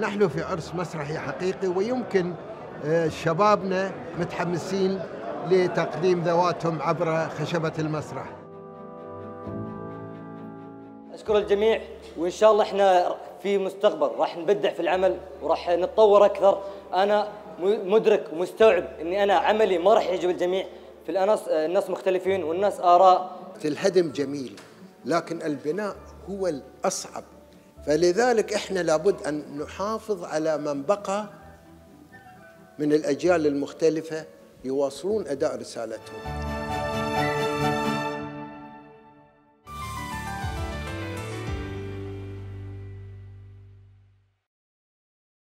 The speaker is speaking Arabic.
نحن في عرس مسرحي حقيقي ويمكن آه، شبابنا متحمسين لتقديم ذواتهم عبر خشبة المسرح. أشكر الجميع وإن شاء الله إحنا في مستقبل. راح نبدع في العمل وراح نتطور أكثر. أنا م- مدرك ومستوعب إني أنا عملي ما راح يعجب الجميع. في الناس الناس مختلفين والناس آراء. الهدم جميل لكن البناء هو الأصعب. فلذلك إحنا لابد أن نحافظ على من بقى من الأجيال المختلفة يواصلون أداء رسالتهم.